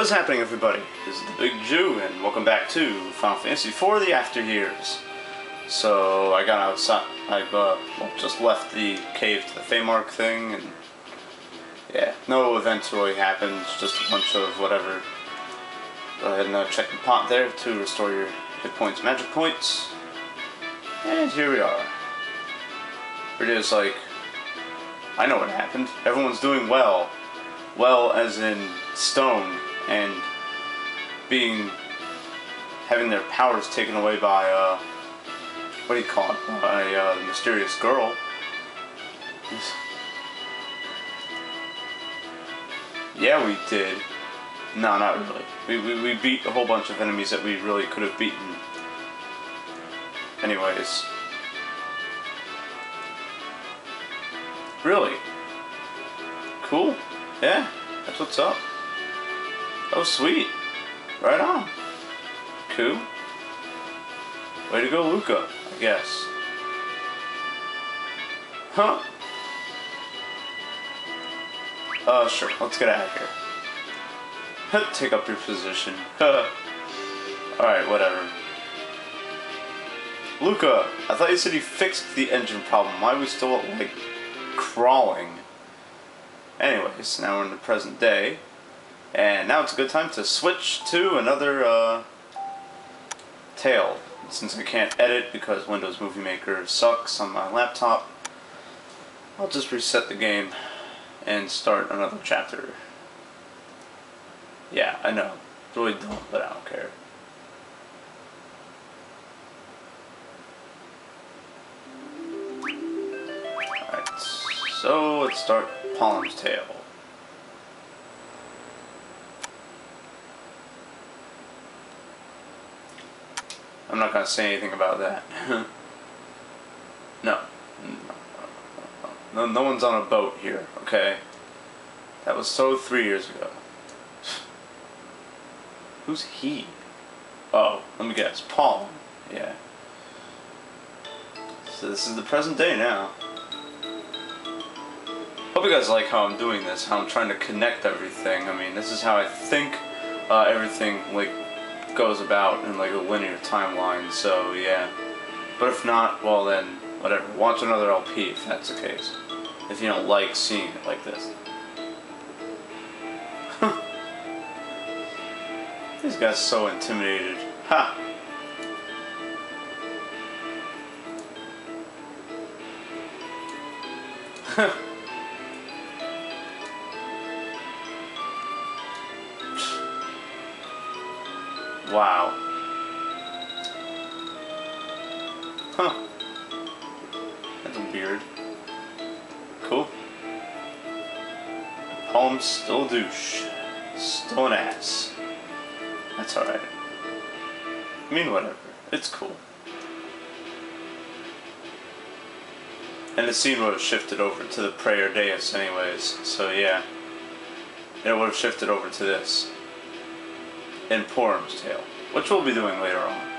What's happening, everybody? This is the Big Jew, and welcome back to Final Fantasy for the After Years. So I got outside. I uh, just left the cave to the Feymark thing, and yeah, no events really happened. Just a bunch of whatever. Go ahead and uh, check the pot there to restore your hit points, magic points, and here we are. It is like I know what happened. Everyone's doing well, well as in stone and being having their powers taken away by uh what do you call it? By uh, the mysterious girl. Yeah we did. No not really. We, we, we beat a whole bunch of enemies that we really could have beaten. Anyways. Really? Cool? Yeah? That's what's up Oh, sweet. Right on. Cool. Way to go, Luca, I guess. Huh? Uh, sure. Let's get out of here. Take up your position. Alright, whatever. Luca, I thought you said you fixed the engine problem. Why are we still, like, crawling? Anyways, now we're in the present day. And now it's a good time to switch to another uh, tale. Since I can't edit because Windows Movie Maker sucks on my laptop, I'll just reset the game and start another chapter. Yeah, I know. Really don't, but I don't care. Alright, so let's start Palom's Tale. I'm not going to say anything about that. no. no. No one's on a boat here, okay? That was so three years ago. Who's he? Oh, let me guess. Paul. Yeah. So this is the present day now. Hope you guys like how I'm doing this, how I'm trying to connect everything. I mean, this is how I think uh, everything, like, goes about in like a linear timeline, so yeah. But if not, well then, whatever. Watch another LP if that's the case. If you don't like seeing it like this. These guys so intimidated. Ha! Wow. Huh. That's weird. Cool. Palom still douche. Stone ass. That's alright. I mean, whatever. It's cool. And the scene would have shifted over to the prayer dais anyways, so yeah. It would have shifted over to this in Porom's Tale, which we'll be doing later on.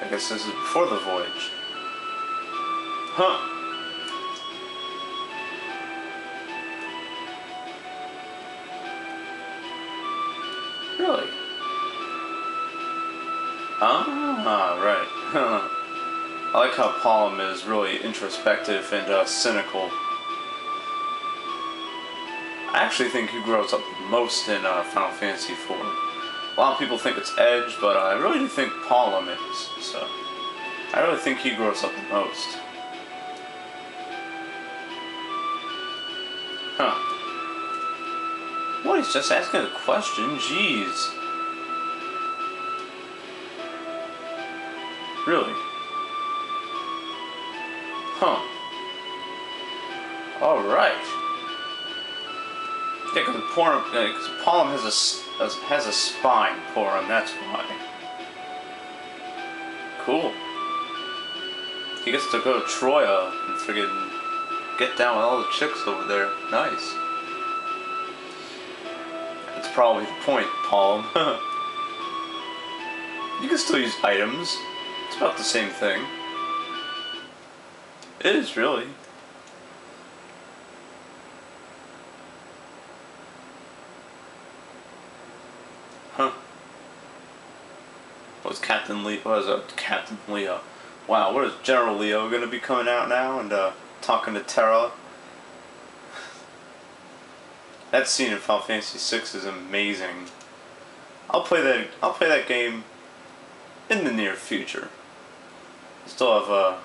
I guess this is before the voyage. Huh. Really? Ah, right. I like how Palom is really introspective and uh, cynical I actually think who grows up most in uh, Final Fantasy IV. A lot of people think it's Edge, but uh, I really do think Palom is. So I really think he grows up the most. Huh. What? He's just asking a question? Jeez. Really? Huh. Alright. Yeah, because Porom, uh, Palom has a, has a spine, Porom, that's why. Cool. He gets to go to Troia and friggin' get down with all the chicks over there. Nice. That's probably the point, Palom. you can still use items. It's about the same thing. It is, really. Was Captain Leo? Was Captain Leo? Wow, what is General Leo gonna be coming out now and uh, talking to Terra? That scene in Final Fantasy VI is amazing. I'll play that. I'll play that game in the near future. Still have uh,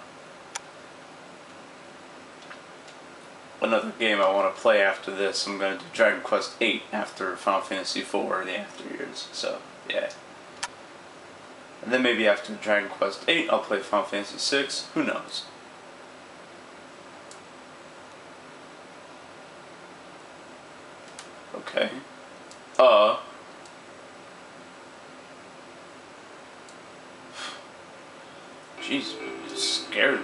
another game I want to play after this. I'm going to do Dragon Quest VIII after Final Fantasy IV, the after years. So, yeah. And then maybe after Dragon Quest VIII, I'll play Final Fantasy VI. Who knows? Okay. Uh. Jeez, scared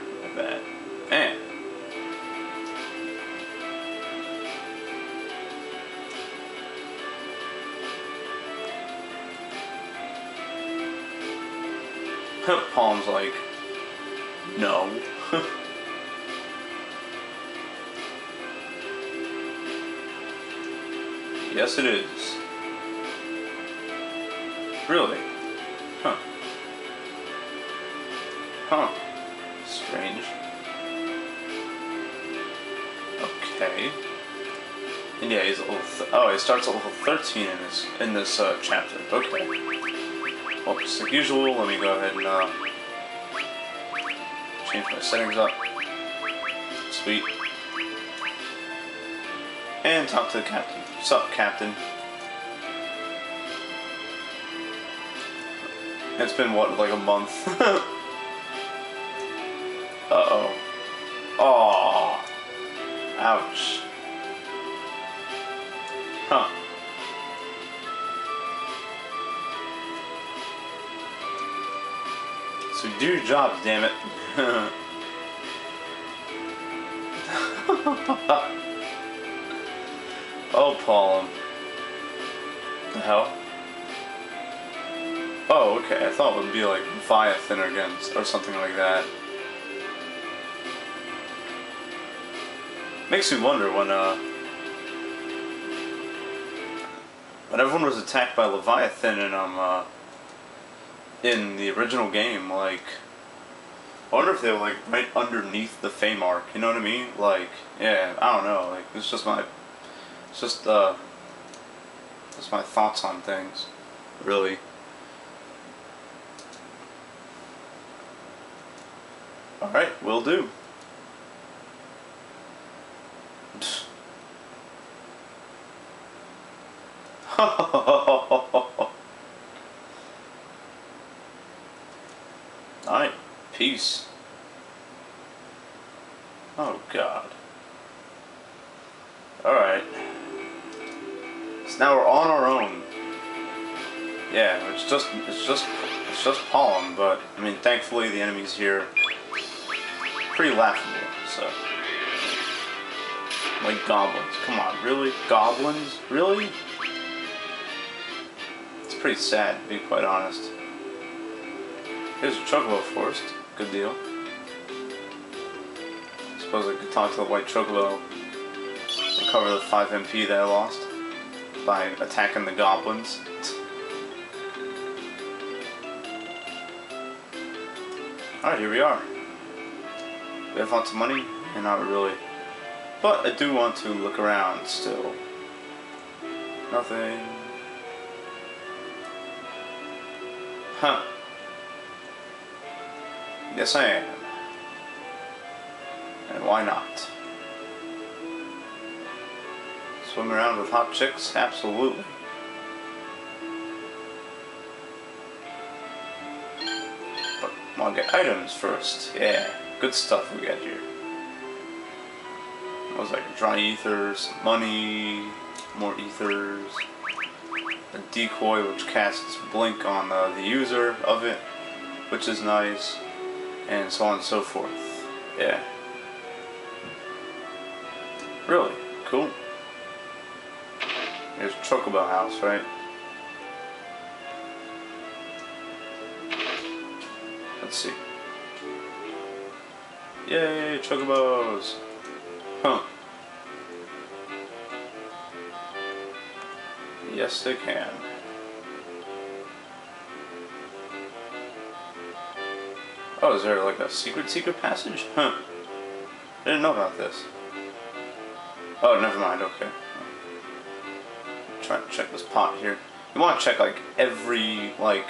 Palom's like, no. yes, it is. Really? Huh. Huh. Strange. Okay. And yeah, he's level. oh, he starts at level 13 in this in this uh, chapter. Okay. Well, just like usual, let me go ahead and uh, change my settings up. Sweet. And talk to the captain. What's up, captain? It's been what, like a month? So do your job, damn it. oh, Paul. The hell? Oh, okay. I thought it would be like Leviathan again, or something like that. Makes me wonder when, uh... When everyone was attacked by Leviathan and, um, uh... In the original game, like... I wonder if they were, like, right underneath the Feymark, you know what I mean? Like, yeah, I don't know, like, it's just my... It's just, uh... Just my thoughts on things, really. Alright, will do. Alright, peace. Oh god. Alright. So now we're on our own. Yeah, it's just it's just it's just Palom, but I mean thankfully the enemies here pretty laughable, so like goblins. Come on, really? Goblins? Really? It's pretty sad, to be quite honest. Here's a Chocobo Forest. Good deal. Suppose I could talk to the White Chocobo. cover the 5 MP that I lost. By attacking the goblins. Alright, here we are. We have lots of money, and not really. But I do want to look around still. Nothing. Huh. Yes, I am. And why not? Swim around with hot chicks? Absolutely. But I'll get items first. Yeah, good stuff we got here. What was like dry ethers, money, more ethers, a decoy which casts blink on the, the user of it, which is nice and so on and so forth. Yeah. Really? Cool. Here's Chocobo House, right? Let's see. Yay, Chocobos! Huh. Yes, they can. Oh, is there like a secret secret passage? Huh. I didn't know about this. Oh, never mind, okay. Trying to check this pot here. You want to check like every, like,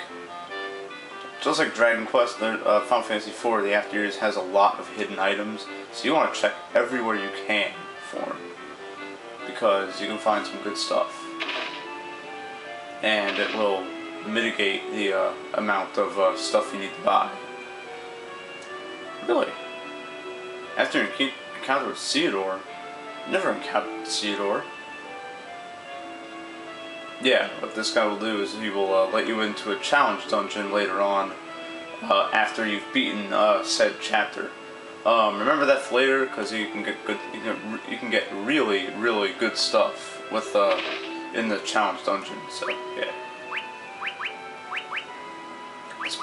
just like Dragon Quest, uh, Final Fantasy IV, the After Years has a lot of hidden items, so you want to check everywhere you can for them. Because you can find some good stuff. And it will mitigate the uh, amount of uh, stuff you need to buy. Really? After you encounter with Theodore, never encountered Theodore. Yeah, what this guy will do is he will uh, let you into a challenge dungeon later on uh, after you've beaten uh, said chapter. Um, remember that for later because you can get good. You can, you can get really, really good stuff with uh, in the challenge dungeon. So yeah.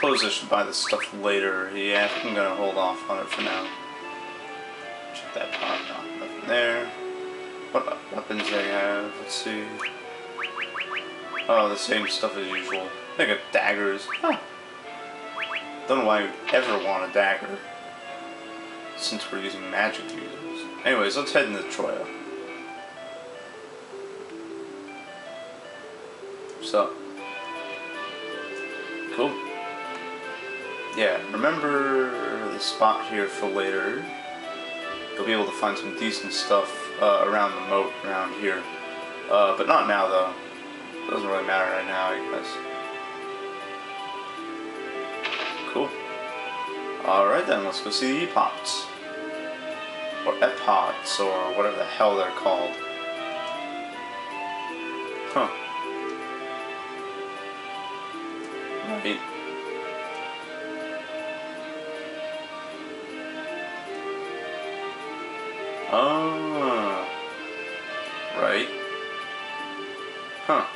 Suppose I should buy this stuff later. Yeah, I'm gonna hold off on it for now. Check that pot. No, nothing there. What weapons they have? Let's see. Oh, the same stuff as usual. They got daggers. Huh. Don't know why you'd ever want a dagger. Since we're using magic users. Anyways, let's head into Troia. So. Cool. Yeah, remember the spot here for later. You'll be able to find some decent stuff uh, around the moat around here. Uh, but not now, though. Doesn't really matter right now, I guess. Cool. Alright then, let's go see the Epots. Or Epots, or whatever the hell they're called. Huh. Right. Right. Huh.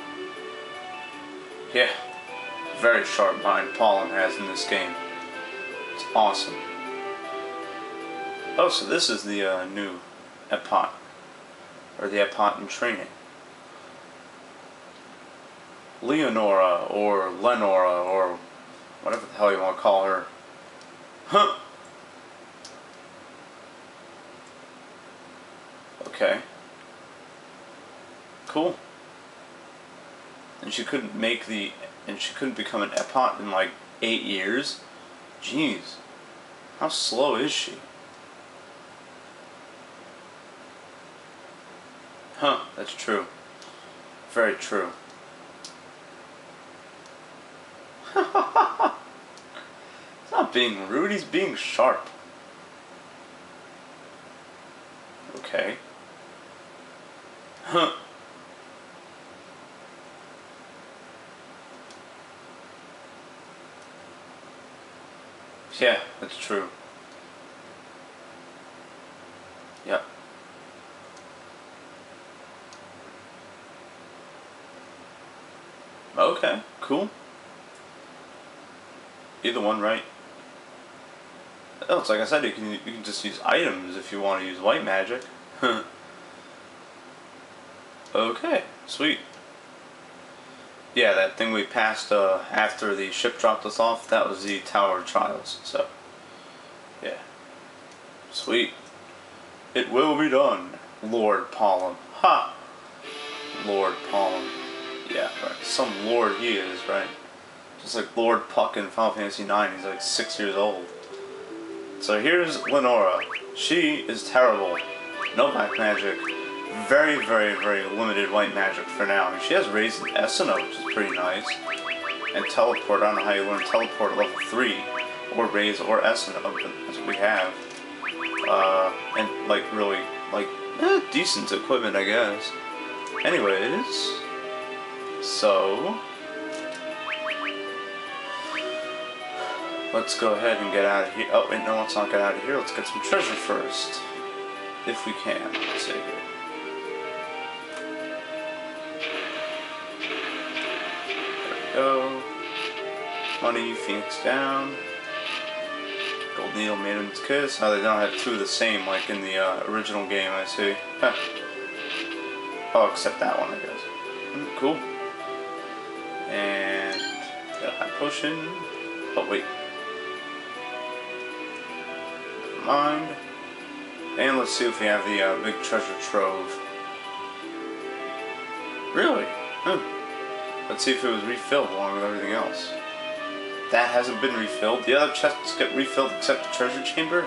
Yeah. Very sharp mind Palom has in this game. It's awesome. Oh, so this is the uh, new Epot. Or the Epot in training. Leonora, or Lenora, or whatever the hell you want to call her. Huh. Okay. Cool. And she couldn't make the, and she couldn't become an Epot in like eight years? Jeez. How slow is she? Huh, that's true. Very true. It's not being rude, he's being sharp. Okay. Huh. Yeah, that's true. Yeah. Okay, cool. Either one, right? Oh, it's like I said, you can you can just use items if you want to use white magic. okay, sweet. Yeah, that thing we passed uh, after the ship dropped us off, that was the Tower of Trials, so, yeah. Sweet. It will be done, Lord Palom. Ha! Lord Palom. Yeah, right. Some lord he is, right? Just like Lord Puck in Final Fantasy IX, he's like six years old. So here's Lenora. She is terrible. No black magic. Very, very, very limited white magic for now. she has raised Esuna, which is pretty nice. And teleport, I don't know how you learn teleport at level 3. Or raise or Esuna, but that's what we have. Uh, and like really, like, eh, decent equipment, I guess. Anyways, so let's go ahead and get out of here. Oh, wait, no, let's not get out of here. Let's get some treasure first. If we can. Let's see go. Money, Phoenix down. Gold Needle, Maiden's Kiss. Oh, they don't have two of the same like in the uh, original game, I see. Huh. Oh, except that one, I guess. Mm, cool. And got a potion. Oh, wait. mind. And let's see if we have the uh, big treasure trove. Really? Hmm. Let's see if it was refilled along with everything else. That hasn't been refilled. The other chests get refilled except the treasure chamber?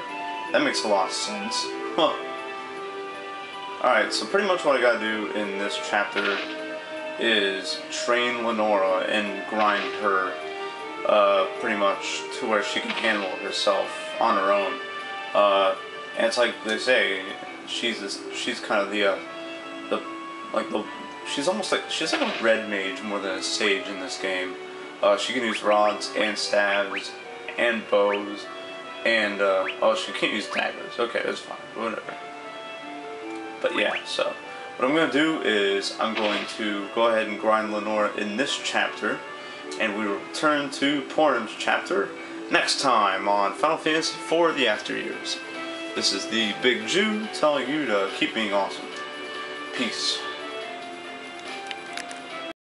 That makes a lot of sense. Huh. Alright, so pretty much what I gotta do in this chapter is train Lenora and grind her uh, pretty much to where she can handle herself on her own. Uh, and it's like they say, she's this, she's kind of the uh, the like the she's almost like she's like a red mage more than a sage in this game. Uh, she can use rods and staves and bows and uh, oh she can't use daggers. Okay, that's fine. Whatever. But yeah, so what I'm going to do is I'm going to go ahead and grind Lenora in this chapter and we will return to Porom's chapter next time on Final Fantasy IV The After Years. This is the Big Jew telling you to keep being awesome. Peace.